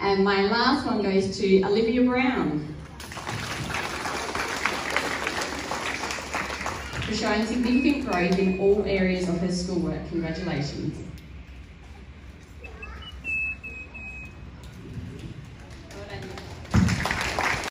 And my last one goes to Olivia Brown. For showing significant growth in all areas of her schoolwork. Congratulations.